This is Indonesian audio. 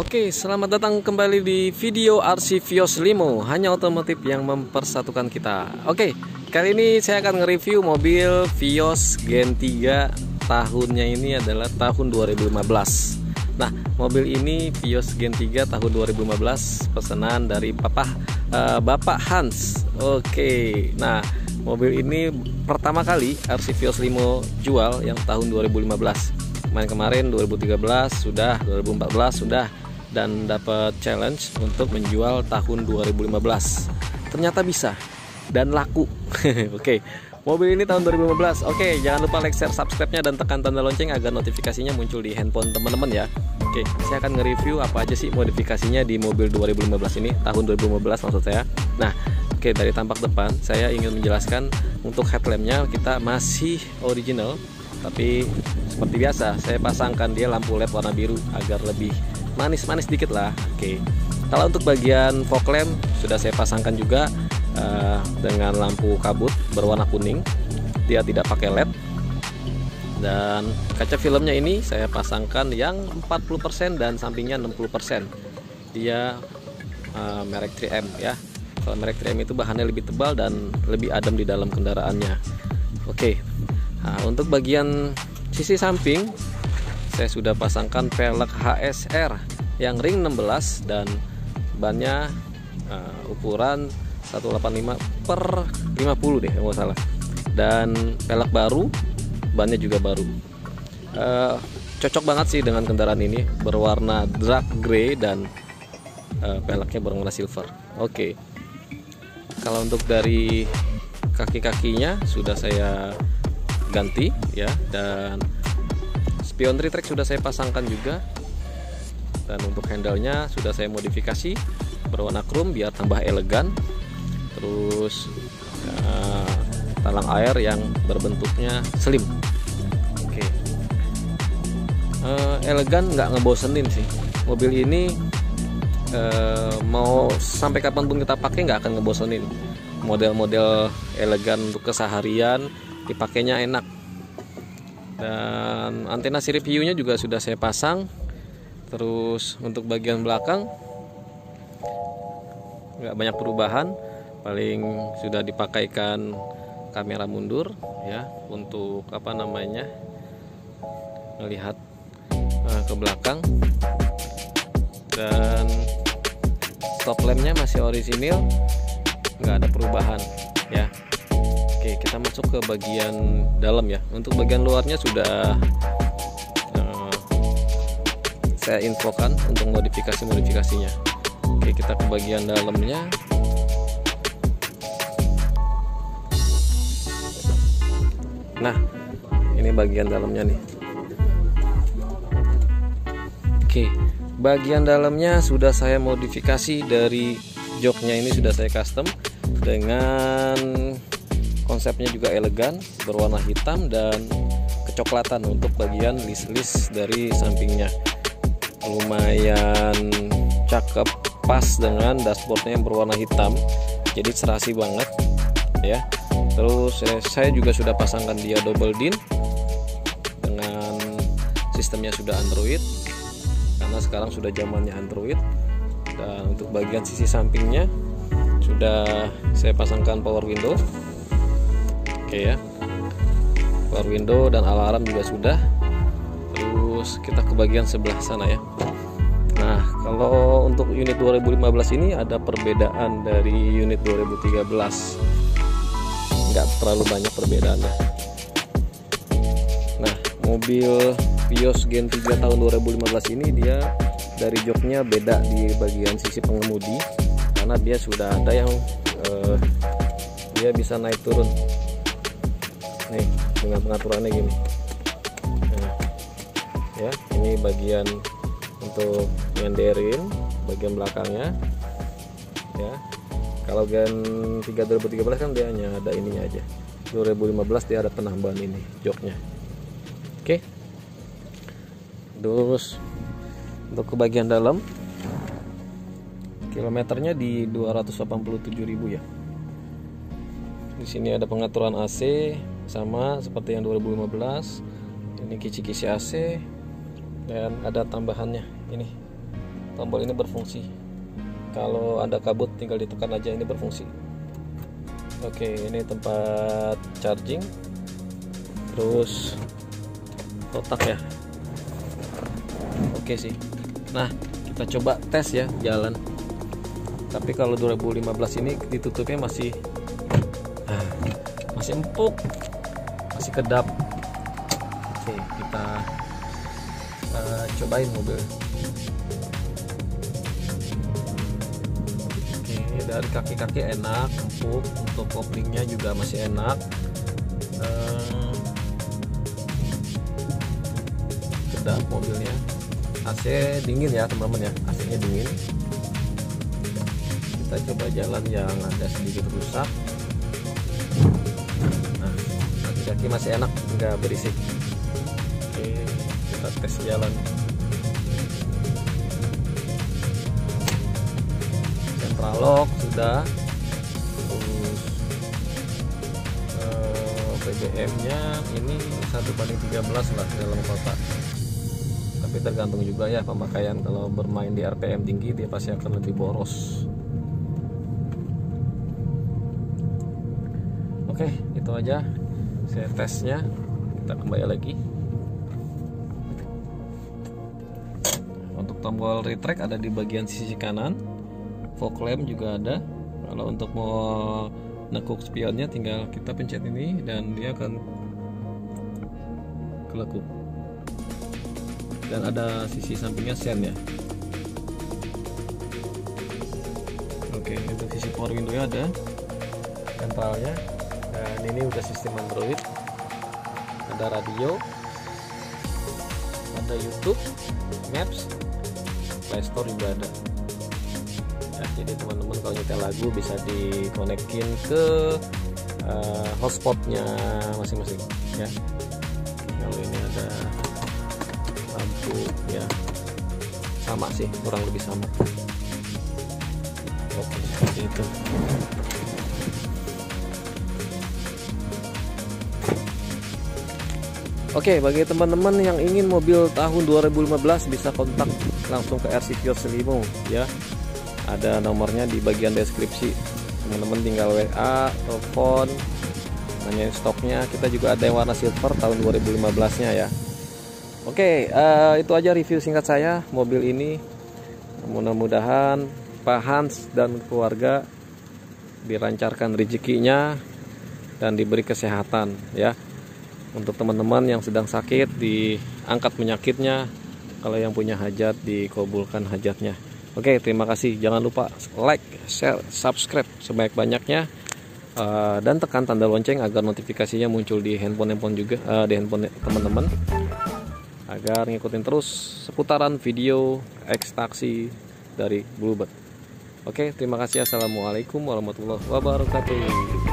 Oke, selamat datang kembali di video RC Vios Limo Hanya otomotif yang mempersatukan kita. Oke, kali ini saya akan nge-review mobil Vios Gen 3 Tahunnya ini adalah tahun 2015 Nah, mobil ini Vios Gen 3 tahun 2015 Pesanan dari papa uh, Bapak Hans. Oke, nah mobil ini pertama kali RC Vios Limo jual yang tahun 2015 main kemarin 2013 sudah 2014 sudah dan dapat challenge untuk menjual tahun 2015 ternyata bisa dan laku. Oke mobil ini tahun 2015 oke jangan lupa like share subscribe nya dan tekan tanda lonceng agar notifikasinya muncul di handphone teman-teman ya. Oke saya akan nge-review apa aja sih modifikasinya di mobil 2015 ini tahun 2015 maksud saya. Nah Oke dari tampak depan saya ingin menjelaskan untuk headlampnya kita masih original tapi seperti biasa saya pasangkan dia lampu led warna biru agar lebih manis-manis dikit lah. Oke. Kalau untuk bagian fog lamp sudah saya pasangkan juga uh, dengan lampu kabut berwarna kuning. Dia tidak pakai led. Dan kaca filmnya ini saya pasangkan yang 40% dan sampingnya 60% dia uh, merek 3M ya. Kalau merek 3M itu bahannya lebih tebal dan lebih adem di dalam kendaraannya. Oke. Nah, untuk bagian sisi samping saya sudah pasangkan velg HSR yang ring 16 dan bannya uh, ukuran 185 per 50 deh nggak salah. Dan velg baru bannya juga baru. Uh, cocok banget sih dengan kendaraan ini berwarna dark grey dan uh, velgnya berwarna silver. Oke. Okay. kalau untuk dari kaki-kakinya sudah saya ganti ya dan spion retract sudah saya pasangkan juga dan untuk handle-nya sudah saya modifikasi berwarna chrome biar tambah elegan. Terus uh, talang air yang berbentuknya slim oke. Okay. uh, elegan nggak ngebosenin sih. Mobil ini uh, mau sampai kapan pun kita pakai nggak akan ngebosenin. Model-model elegan untuk keseharian dipakainya enak. Dan antena sirip hiunya juga sudah saya pasang terus untuk bagian belakang nggak banyak perubahan. Paling sudah dipakaikan kamera mundur ya untuk apa namanya melihat uh, ke belakang. Dan stop lampnya masih orisinil nggak ada perubahan ya. Oke, kita masuk ke bagian dalam ya. Untuk bagian luarnya sudah saya infokan untuk modifikasi-modifikasinya. Oke, kita ke bagian dalamnya. Nah, ini bagian dalamnya nih. Oke, bagian dalamnya sudah saya modifikasi dari joknya ini sudah saya custom dengan konsepnya juga elegan berwarna hitam dan kecoklatan untuk bagian list-list dari sampingnya lumayan cakep pas dengan dashboardnya yang berwarna hitam. Jadi serasi banget ya. Terus eh, saya juga sudah pasangkan dia double din dengan sistemnya sudah Android. Karena sekarang sudah zamannya Android. Dan untuk bagian sisi sampingnya sudah saya pasangkan power window. Oke ya. Power window dan alarm juga sudah terus kita ke bagian sebelah sana ya. Nah kalau untuk unit 2015 ini ada perbedaan dari unit 2013 nggak terlalu banyak perbedaannya. Nah mobil Vios Gen 3 tahun 2015 ini dia dari joknya beda di bagian sisi pengemudi karena dia sudah ada yang uh, dia bisa naik turun. Nih dengan pengaturannya gini ya. Ini bagian untuk nyenderin bagian belakangnya ya. Kalau Gen 3 2013 kan dia hanya ada ininya aja. 2015 dia ada penambahan ini joknya. Oke. Terus untuk ke bagian dalam kilometernya di 287.000 ya. Di sini ada pengaturan AC sama seperti yang 2015 ini kisi-kisi AC dan ada tambahannya ini. Tombol ini berfungsi. Kalau anda kabut tinggal ditekan aja ini berfungsi. Oke ini tempat charging. Terus kotak ya. Oke sih. Nah kita coba tes ya jalan. Tapi kalau 2015 ini ditutupnya masih ah, masih empuk masih kedap. Oke kita uh, cobain mobil. Oke dari kaki-kaki enak empuk. Untuk koplingnya juga masih enak. Uh, mobilnya. AC dingin ya teman-teman ya. AC nya dingin. Kita coba jalan yang ada sedikit rusak. Nah kaki-kaki masih enak nggak berisik kita tes jalan. Central lock sudah. Terus eh, BBM nya ini satu banding 13 lah dalam kota. Tapi tergantung juga ya pemakaian. Kalau bermain di RPM tinggi dia pasti akan lebih boros. Oke itu aja. Saya tesnya. Kita kembali lagi tombol retract ada di bagian sisi kanan. Fog lamp juga ada. Kalau untuk mau nekuk spionnya tinggal kita pencet ini dan dia akan kelekup dan ada sisi sampingnya sen ya. Oke untuk sisi power window nya ada. Sentralnya. Dan ini udah sistem android. Ada radio. Ada youtube maps play store juga ada. Ya, jadi teman-teman kalau nyetel lagu bisa dikonekin ke uh, hotspotnya masing-masing ya. Kalau ini ada lampu ya. Sama sih kurang lebih sama. Oke itu Oke, bagi teman-teman yang ingin mobil tahun 2015 bisa kontak langsung ke RC Kios Limo ya. Ada nomornya di bagian deskripsi. Teman-teman tinggal WA, telepon, nanyain stoknya. Kita juga ada yang warna silver tahun 2015-nya ya. Oke, uh, itu aja review singkat saya mobil ini. Mudah-mudahan Pak Hans dan keluarga dilancarkan rezekinya dan diberi kesehatan ya untuk teman-teman yang sedang sakit diangkat penyakitnya. Kalau yang punya hajat dikabulkan hajatnya. Oke terima kasih. Jangan lupa like share subscribe sebanyak-banyaknya. Uh, dan tekan tanda lonceng agar notifikasinya muncul di handphone handphone juga uh, di handphone teman-teman. Agar ngikutin terus seputaran video ekstraksi dari Bluebird. Oke terima kasih. Assalamualaikum warahmatullahi wabarakatuh